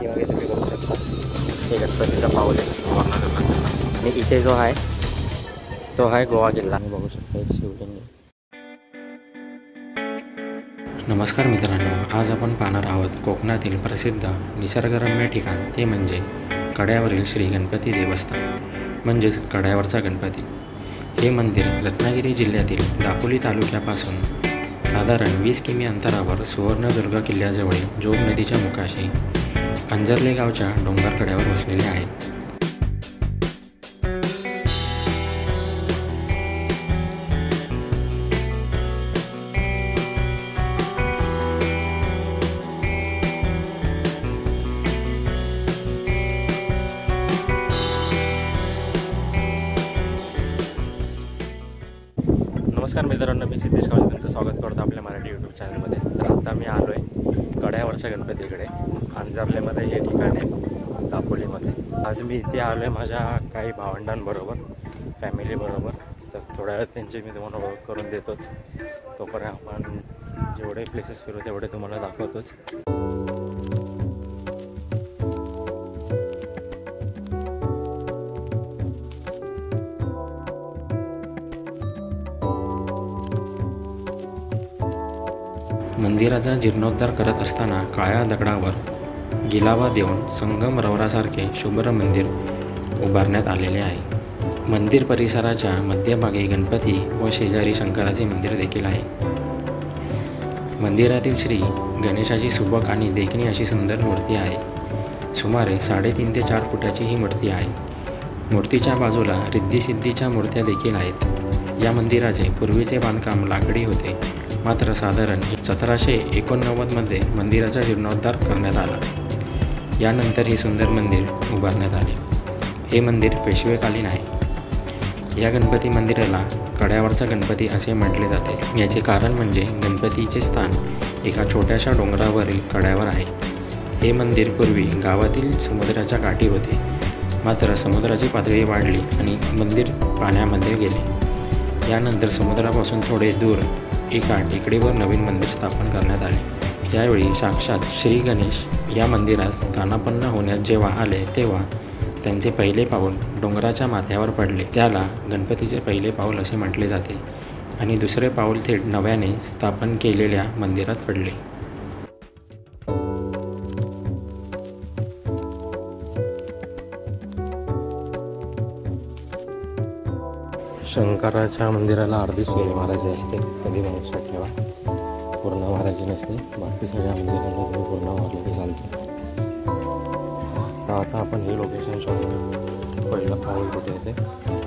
पाठीमागे तुम्ही बघू शकता हे गणपतीचा पाऊल आहे आणि इथे जो आहे तो आहे गोवा किल्ला तुम्ही बघू शकता एक शिवलिंग नमस्कार मित्रांनो आज आपण पाहणार आहोत कोकणातील प्रसिद्ध निसर्गरम्य ठिकाण ते म्हणजे कड्यावरील श्री गणपती देवस्थान म्हणजेच कड्यावरचा गणपती. हे मंदिर रत्नागिरी जिल्ह्यातील दापोली तालुक्यापासून साधारण वीस किमी अंतरावर सुवर्णदुर्ग किल्ल्याजवळील जोग नदीच्या मुखाशी अंजर्ले गावच्या डोंगरकड्यावर वसलेले आहे. नमस्कार मित्रांनो मी सिद्धेश काळे तुमचं स्वागत करतो आपल्या मराठी यूट्यूब चॅनलमध्ये तर आता मी आलो आहे कड्यावरच्या गणपतीकडे अंजारलेमध्ये हे ठिकाण आहे दापोलीमध्ये. आज मी इथे आलो आहे माझ्या काही भावंडांबरोबर फॅमिलीबरोबर. तर थोड्या वेळ त्यांची मी तुम्हाला ओळख करून देतोच. तोपर्यंत आपण जेवढे प्लेसेस फिरू तेवढे तुम्हाला दाखवतोच. मंदिराचा जीर्णोद्धार करत असताना काळ्या दगडावर गिलावा देऊन संगमरवरासारखे शुभ्र मंदिर उभारण्यात आलेले आहे. मंदिर परिसराच्या मध्यभागी गणपती व शेजारी शंकराचे मंदिर देखील आहे. मंदिरातील श्री गणेशाची सुबक आणि देखणी अशी सुंदर मूर्ती आहे. सुमारे साडेतीन ते चार फुटाची ही मूर्ती आहे. मूर्तीच्या बाजूला रिद्धिसिद्धीच्या मूर्त्या देखील आहेत. या मंदिराचे पूर्वीचे बांधकाम लाकडी होते. मात्र साधारण सतराशे एकोणनव्वदमध्ये मंदिराचा जीर्णोद्धार करण्यात आला. यानंतर हे सुंदर मंदिर उभारण्यात आले. हे मंदिर पेशवेकालीन आहे. या गणपती मंदिराला कड्यावरचा गणपती असे म्हटले जाते. याचे कारण म्हणजे गणपतीचे स्थान एका छोट्याशा डोंगरावरील कड्यावर आहे. हे मंदिर पूर्वी गावातील समुद्राच्या काठी होते. मात्र समुद्राची पातळी वाढली आणि मंदिर पाण्यामध्ये गेले. यानंतर समुद्रापासून थोडे दूर एका टेकडीवर नवीन मंदिर स्थापन करण्यात आले. यावेळी साक्षात श्री गणेश या मंदिरात स्थानापन्न होण्यात जेव्हा आले तेव्हा त्यांचे पहिले पाऊल डोंगराच्या माथ्यावर पडले. त्याला गणपतीचे पहिले पाऊल असे म्हटले जाते आणि दुसरे पाऊल थेट नव्याने स्थापन केलेल्या मंदिरात पडले. शंकराच्या मंदिराला अर्धी फेरी मारायची असते. कधी लक्षात ठेवा. पूर्ण महाराजी नसते. बाकी सगळ्या मंदिराला तुम्ही पूर्ण मारलं की चालते. तर आता आपण हे लोकेशन शोधू पहिलं पाऊल कुठे येते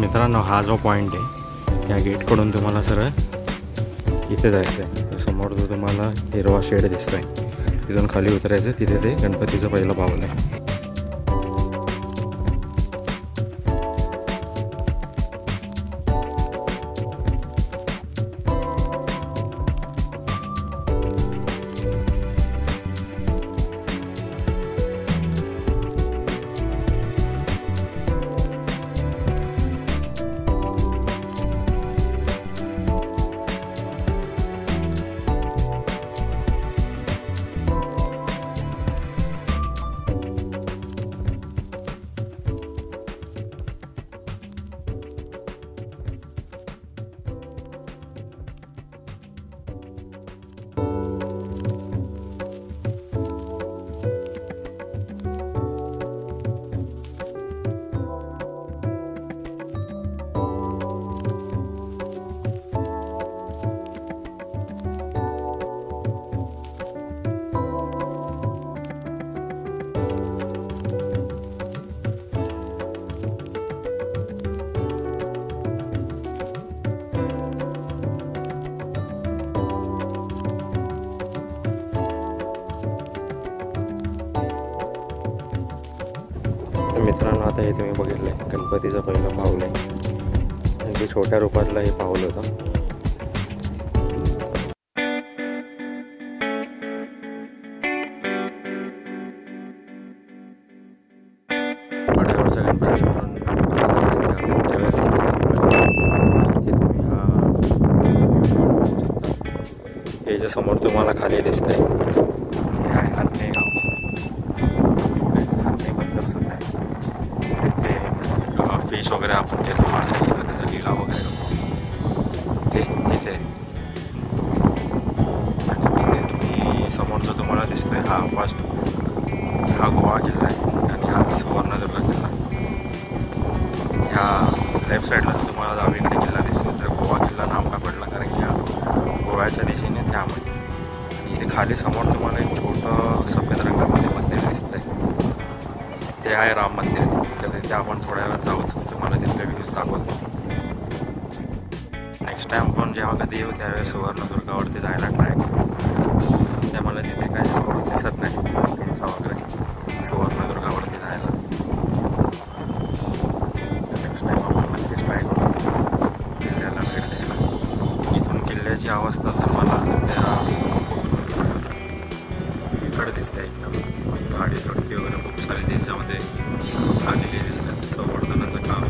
मित्रांनो हा जो पॉईंट आहे या गेटकडून तुम्हाला सरळ इथे जायचं आहे समोर जो तुम्हाला हिरवा शेड दिसतो आहे तिथून खाली उतरायचं तिथे ते गणपतीचं पहिलं पाऊल आहे. हे तुम्ही बघितलं आहे गणपतीचं पहिलं पाऊल आहे. अगदी छोट्या रूपातलं हे पाऊल होतं. समोर तुम्हाला खाली दिसतंय हा गोवा किल्ला आहे आणि हा सुवर्णदुर्ग किल्ला ह्या लेफ्ट साईडला जो तुम्हाला डावीकडे किल्ला दिसतो तर गोवा किल्ला नाव का पडला कारण की हा गोव्याच्या दिशेने त्यामुळे आणि इथे खाली समोर तुम्हाला एक छोटं सफेद रंगामध्ये मंदिर दिसतं आहे ते आहे राम मंदिर तर तिथे आपण थोड्या वेळात जाऊच तुम्हाला तिथले व्ह्यूज दाखवतो नेक्स्ट टाईम आपण जेव्हा कधी येऊ त्यावेळेस सुवर्णदुर्गावरती जायला ट्राय करू सध्या मला तिथे काही सोर्स दिसत नाही इथून अवस्था तर मला सध्या इकडे दिसते एकदम. झाडे झुडपी वगैरे खूप सारे त्याच्यामध्ये आलेले दिसतात. संवर्धनाचं काम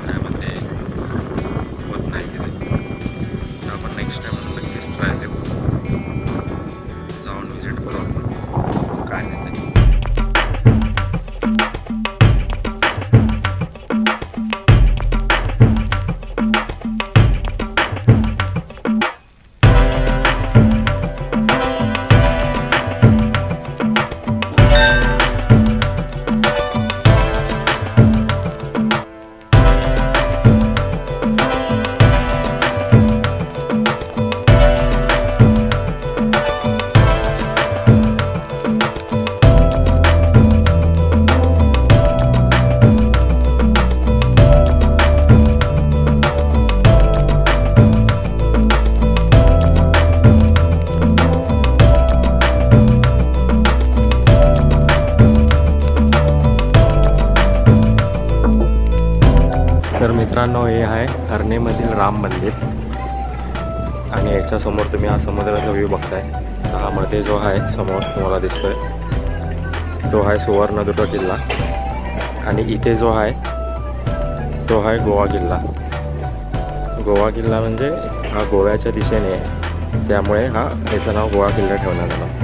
मित्रांनो हे आहे हरणेमधील राम मंदिर. आणि याच्यासमोर तुम्ही हा समुद्राचा व्ह्यू बघताय. हा मध्ये जो आहे समोर तुम्हाला दिसतोय. तो आहे सुवर्णदुर्ग किल्ला. आणि इथे जो आहे तो आहे गोवा किल्ला. गोवा किल्ला म्हणजे हा गोव्याच्या दिशेने आहे. त्यामुळे हा याचं नाव गोवा किल्ला ठेवण्यात आला.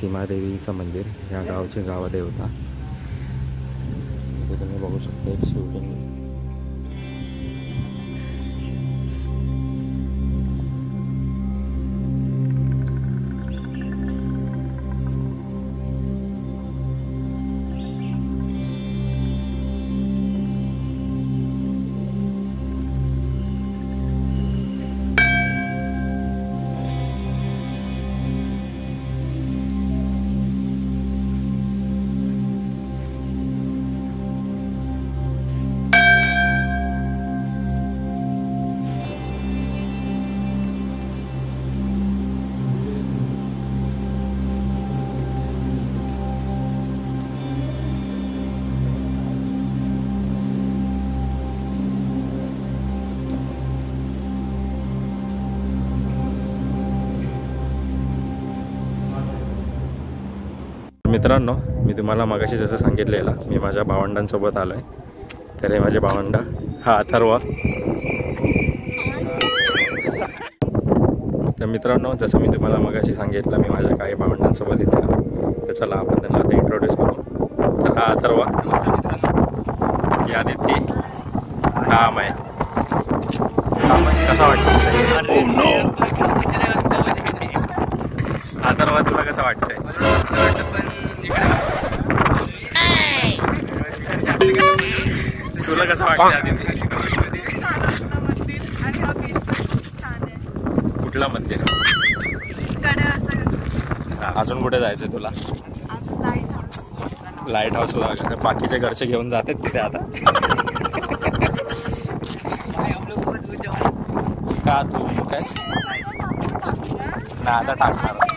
सीमादेवीचं मंदिर ह्या गावचे गावदेवता. इथे तुम्ही बघू शकता एक शिवलिंग. मित्रांनो मी तुम्हाला मगाशी जसं सांगितलेलं मी माझ्या भावंडांसोबत आलो आहे तर हे माझे भावंड हा अथर्व. तर मित्रांनो जसं मी तुम्हाला मगाशी सांगितलं मी माझ्या काही भावंडांसोबत इथे आलो तर चला आपण त्यांना ते इंट्रोड्यूस करू. तर हा अथर्व. नमस्कार मित्रांनो. ही आदिती हा अमय. हा अमय कसा वाटतो अथर्व तुला कसं वाटतंय? तुला कसं वाटतं कुठला मंदिर? अजून कुठे जायचं तुला? लाइट हाऊसला बाकीचे घरचे घेऊन जातात तिथे आता. का तू काय ना आता टाकणार.